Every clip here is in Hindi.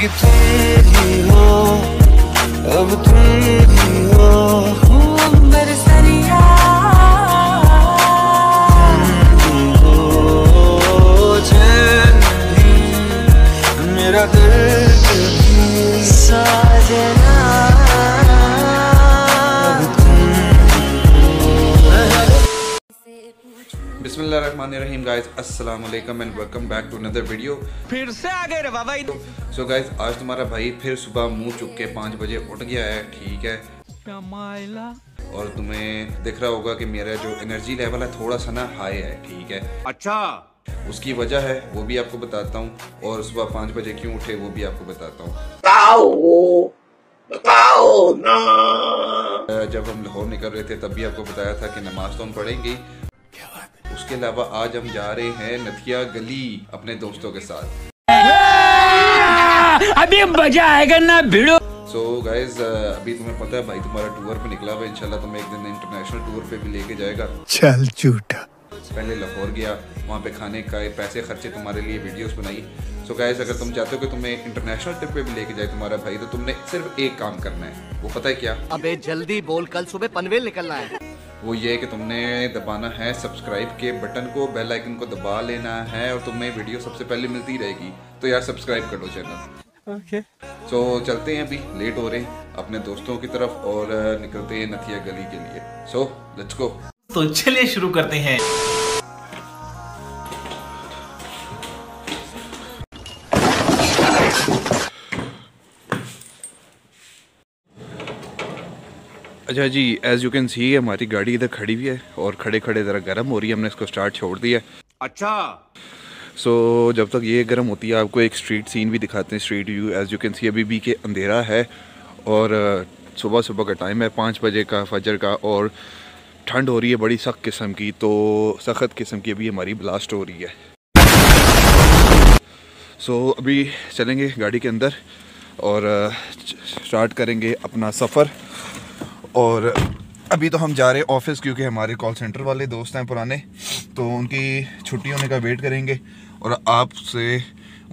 कि तुम ही हो अब तुम ही हो। बिस्मिल्लाहिर्रहमानिर्रहीम गाइस अस्सलाम वालेकुम and welcome back to another video फिर से आ गए रे बाबा सो गाइस आज तुम्हारा भाई फिर सुबह मुँह चुक के पाँच बजे उठ गया है ठीक है? और तुम्हें दिख रहा होगा कि मेरा जो एनर्जी लेवल है थोड़ा सा ना हाई है ठीक है? अच्छा। उसकी वजह है वो भी आपको बताता हूँ और सुबह पाँच बजे क्यों उठे वो भी आपको बताता हूँ। अ, जब हम लाहौर निकल रहे थे तब भी आपको बताया था कि नमाज़ तो हम पढ़ेंगे। उसके अलावा आज हम जा रहे हैं नथिया गली अपने दोस्तों के साथ। अभी मज़ा आएगा ना भिड़ो। सो so गाइज़ अभी तुम्हें पता है भाई तुम्हारा टूर पे निकला हुआ इनशाला इंशाल्लाह तुम्हें एक दिन इंटरनेशनल टूर पे भी लेके जाएगा। चल झूठा। पहले लाहौर गया वहाँ पे खाने का पैसे खर्चे तुम्हारे लिए वीडियोस बनाई। सो so गाइज़ अगर तुम चाहते हो कि तुम्हें इंटरनेशनल ट्रिप पे भी लेके जाए तुम्हारा भाई तो तुमने सिर्फ़ एक काम करना है। वो पता है क्या? अबे जल्दी बोल कल सुबह पनवेल निकलना है। वो ये कि तुमने दबाना है सब्सक्राइब के बटन को बेल आइकन को दबा लेना है और तुम्हें वीडियो सबसे पहले मिलती रहेगी। तो यार सब्सक्राइब कर लो चैनल ओके सो चलते हैं अभी लेट हो रहे हैं अपने दोस्तों की तरफ़ और निकलते हैं नथिया गली के लिए। सो लेट्स गो तो चलिए शुरू करते हैं। अच्छा जी एज यू कैन सी हमारी गाड़ी इधर खड़ी हुई है और खड़े खड़े ज़रा गर्म हो रही है हमने इसको स्टार्ट छोड़ दिया अच्छा। सो so, जब तक ये गर्म होती है आपको एक स्ट्रीट सीन भी दिखाते हैं street view as you can see अभी भी के अंधेरा है और सुबह सुबह का टाइम है पाँच बजे का फजर का और ठंड हो रही है बड़ी सख्त किस्म की तो सख्त किस्म की अभी हमारी ब्लास्ट हो रही है। सो so, अभी चलेंगे गाड़ी के अंदर और स्टार्ट करेंगे अपना सफ़र। और अभी तो हम जा रहे हैं ऑफ़िस क्योंकि हमारे कॉल सेंटर वाले दोस्त हैं पुराने तो उनकी छुट्टी होने का वेट करेंगे और आपसे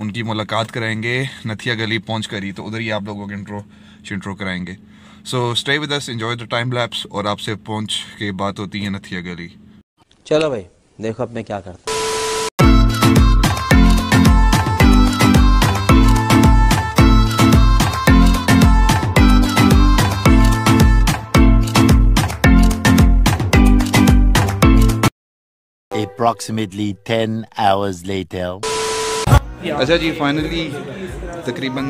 उनकी मुलाकात कराएँगे, नथिया गली पहुँच कर ही तो उधर ही आप लोगों के इंट्रो शिंट्रो कराएँगे। So stay with us enjoy the time lapse और आपसे पहुँच के बात होती है नथिया गली। चलो भाई, देखो अब मैं क्या करता Approximately 10 hours later. अच्छा जी फाइनली तकरीबन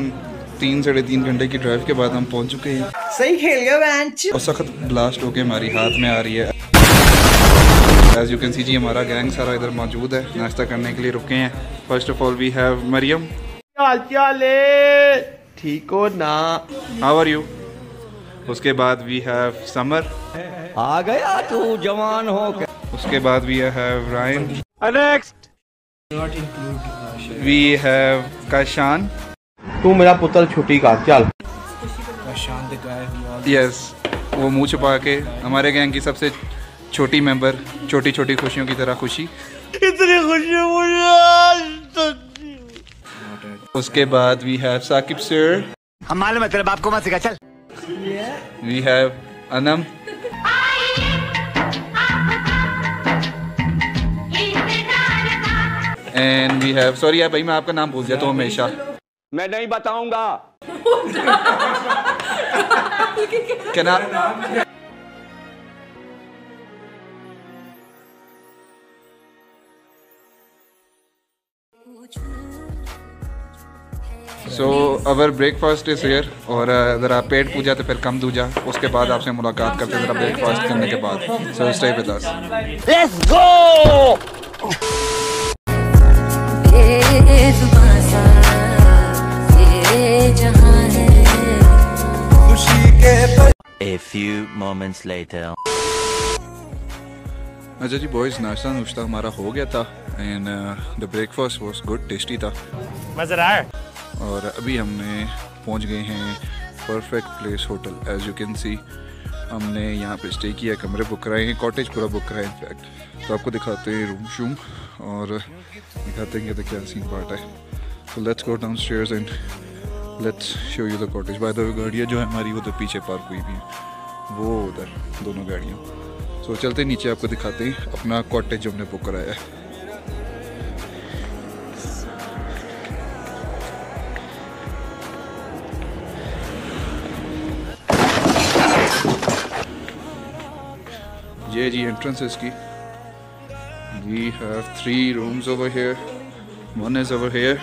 तीन साढ़े तीन घंटे की ड्राइव के बाद हम पहुँच चुके हैं। सही खेल गया बेंच और सख्त ब्लास्ट होके हमारी हाथ में आ रही है। एज यू कैन सी जी हमारा गैंग सारा इधर मौजूद है। नाश्ता करने के लिए रुके हैं। First of all we have Mariam हाल ठीक हो ना? हाउ आर यू उसके बाद वी हैव समर आ गया तू जवान हो के उसके बाद we have Ryan next we have Kashan तू मेरा पुत्र छुट्टी का चल। यस वो मुँह छुपा के हमारे गैंग की सबसे छोटी मेंबर छोटी छोटी खुशियों की तरह खुशी। इतनी खुशी मुझे उसके बाद वी हैव साकिब सर हम मालूम है तेरे बाप को मत सिखा चल। We have Anam and we have sorry यार भाई मैं आपका नाम भूल जाता हूँ हमेशा। मैं नहीं बताऊँगा। Can I so our breakfast is here और uh, अगर आप पेट पूजा तो फिर कम दूजा। उसके बाद आपसे मुलाकात करते हैं ज़रा ब्रेकफास्ट करने के बाद। सो स्टे विद अस बेजुबां few moments later. अच्छा जी बॉयज़ नाश्ता नुश्ता हमारा हो गया था and the breakfast was good tasty था। और अभी हमने पहुँच गए हैं perfect place hotel as you can see हमने यहाँ पे स्टे किया कमरे बुक कराए हैं कॉटेज पूरा बुक कराए इनफैक्ट तो आपको दिखाते हैं रूम शूम और दिखाते हैं कि तो क्या सीन पार्ट है। तो let's go downstairs and let's show you the cottage by the गाड़ियाँ जो है हमारी वो तो पीछे पार्क हुई भी हैं। वो उधर दोनों गाड़ियाँ। सो so, चलते नीचे आपको दिखाते हैं अपना कॉटेज जो हमने बुक कराया है। ये जी एंट्रेंस है इसकी। We have three rooms over here one is over here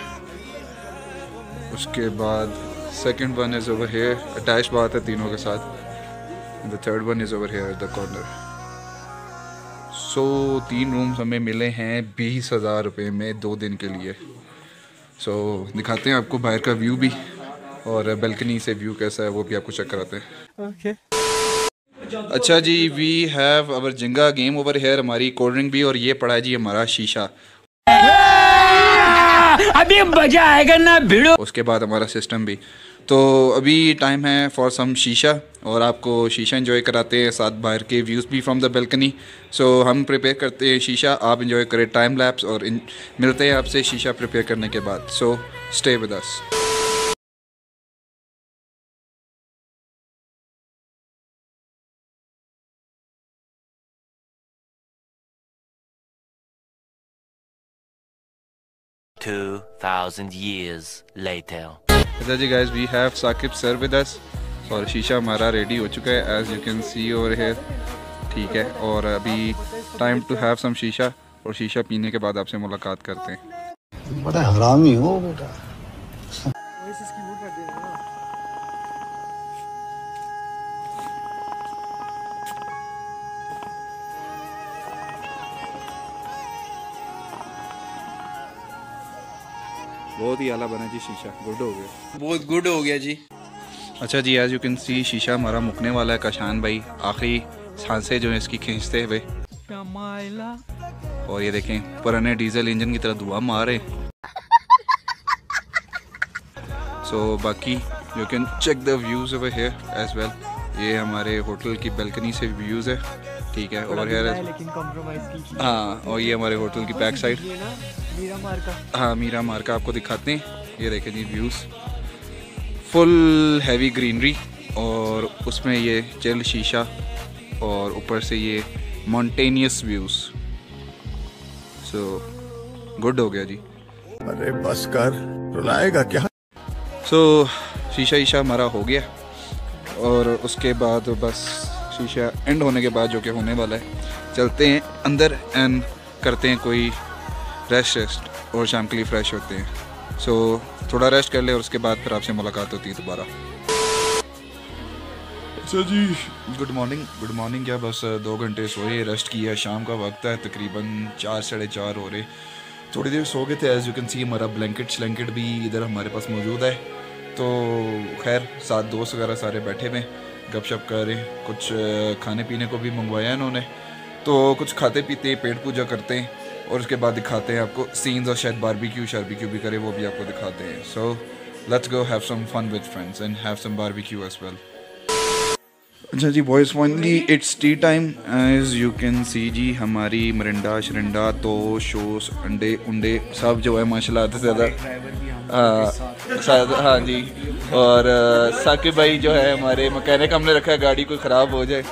उसके बाद second one is over here attach bath है तीनों के साथ। The third one is over here at the corner so तीन रूम्स हमें मिले हैं बीस हज़ार रुपये में दो दिन के लिए। सो so, दिखाते हैं आपको बाहर का व्यू भी और बेल्कनी से व्यू कैसा है वो भी आपको चेक कराते हैं। Okay. अच्छा जी we have our Jenga game over here हमारी कोल्ड ड्रिंक भी और ये पड़ा है जी हमारा शीशा। अभी मज़ा आएगा ना भिड़ो। उसके बाद हमारा सिस्टम भी। तो अभी टाइम है फॉर सम शीशा और आपको शीशा एंजॉय कराते हैं साथ बाहर के व्यूज़ भी फ्रॉम द बेल्कनी सो हम प्रिपेयर करते हैं शीशा आप इंजॉय करें टाइम लैप्स और इन, मिलते हैं आपसे शीशा प्रिपेयर करने के बाद. So stay with us Two thousand years later. अच्छा जी guys we have Saqib sir with us और शीशा हमारा रेडी हो चुका है as you can see over here ठीक है और अभी टाइम टू हैव सम शीशा और शीशा पीने के बाद आपसे मुलाकात करते हैं। बड़ा हरामी हो बेटा। बहुत ही आला बना जी शीशा गुड हो गया। बहुत गुड हो गया जी। अच्छा जी एज यू कैन सी शीशा हमारा मुकने वाला है कशान भाई। आखिरी साँसें जो है इसकी खींचते हुए। और ये देखें पुराने डीजल इंजन की तरह धुआँ मार रहे सो बाकी you can check the views over here as well ये हमारे होटल की बेल्कनी से व्यूज़ है। ठीक है और हियर लेकिन कॉम्प्रोमाइज की हाँ और ये हमारे होटल की बैक साइड मीरा हाँ मीरा मार का आपको दिखाते हैं। ये देखें जी व्यूज़ फुल हैवी ग्रीनरी और उसमें ये चिल शीशा और ऊपर से ये मॉन्टेनियस व्यूज़ सो गुड हो गया जी। अरे बस कर रुलाएगा क्या? सो so, शीशा ईशा हमारा हो गया। और उसके बाद बस शीशा एंड होने के बाद जो कि होने वाला है। चलते हैं अंदर एंड करते हैं कोई रेस्ट रेस्ट और शाम के लिए फ्रेश होते हैं। सो थोड़ा रेस्ट कर ले और उसके बाद फिर आपसे मुलाकात होती है दोबारा। अच्छा जी गुड मॉर्निंग गुड मॉर्निंग क्या बस दो घंटे सोए रेस्ट किया, शाम का वक्त है, तकरीबन चार, साढ़े चार हो रहे। थोड़ी देर सो गए थे एज यू कैन सी हमारा ब्लैंकेट श्लैंकेट भी इधर हमारे पास मौजूद है। तो खैर सात दोस्त वगैरह सारे बैठे हुए गपशप कर रहे कुछ खाने पीने को भी मंगवाया इन्होंने। तो कुछ खाते पीते पेट पूजा करते हैं। और उसके बाद दिखाते हैं आपको सीन्स और शायद बारबेक्यू शारबेक्यू भी करे वो भी आपको दिखाते हैं। So let's go have some fun with friends and have some barbecue as well अच्छा जी boys finally it's tea time as you can see जी हमारी मरिंडा शरिंडा तो शोस अंडे उंडे सब जो है माशाल्लाह आधे से ज़्यादा हाँ हाँ जी और साकिब भाई जो है हमारे मकैनिक हमने रखा है गाड़ी कोई ख़राब हो जाए।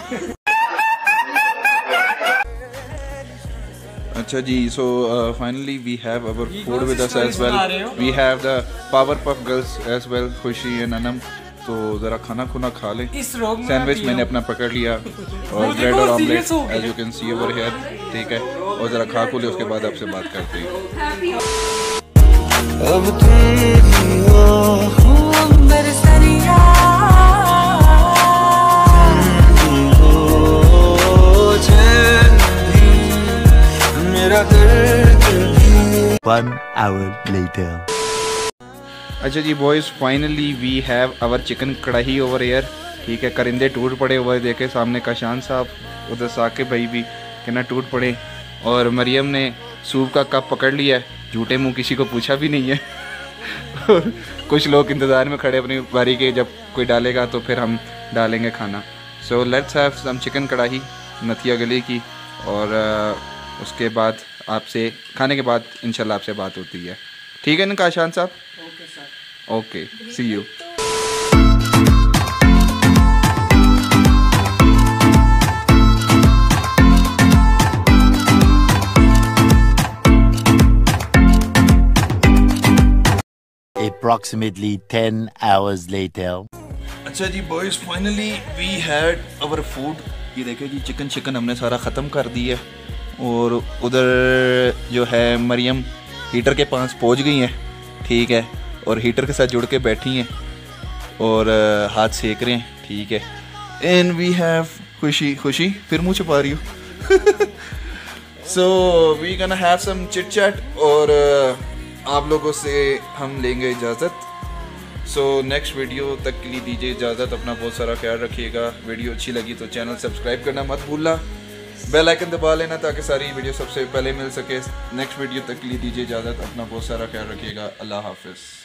अच्छा जी so finally we have our food with us as well we have the power puff girls as well Khushi and Anam तो ज़रा खाना खुना खा लें सैंडविच मैंने अपना पकड़ लिया और ब्रेड और omelette as you can see over here ठीक है और ज़रा खा को ले उसके बाद आपसे बात करते हैं अब तुम ही हो हो One hour later. अच्छा जी boys finally we have our chicken karahi over here ठीक है, करिंदे टूट पड़े हुए देखे सामने काशान साहब, उधर साके भाई भी, कितना टूट पड़े। और मरियम ने सूप का कप पकड़ लिया है, झूठे मुँह किसी को पूछा भी नहीं है। और कुछ लोग इंतज़ार में खड़े अपनी बारी के, जब कोई डालेगा तो फिर हम डालेंगे खाना। So let's have some chicken karahi Nathia Gali की, और उसके बाद आपसे खाने के बाद इनशाला आपसे बात होती है। ठीक है ना काशान साहब? Okay see you Approximately 10 hours later. अच्छा जी बॉयज़ फाइनली वी हैड अवर फ़ूड ये देखे जी चिकन चिकन हमने सारा ख़त्म कर दिया है। और उधर जो है मरियम, हीटर के पास पहुँच गई हैं। ठीक है, और हीटर के साथ जुड़ के बैठी हैं और हाथ सेक रहे हैं। ठीक है। एंड वी हैव खुशी खुशी, फिर मुँह छुपा रही हो। So we can have some chit chat और आप लोगों से हम लेंगे इजाज़त। सो नेक्स्ट वीडियो तक के लिए दीजिए इजाज़त। अपना बहुत सारा ख्याल रखिएगा। वीडियो अच्छी लगी तो चैनल सब्सक्राइब करना मत भूलना। बेल आइकन दबा लेना ताकि सारी वीडियो सबसे पहले मिल सके। नेक्स्ट वीडियो तक के लिए दीजिए इजाज़त, अपना बहुत सारा ख्याल रखिएगा। अल्लाह हाफिज़।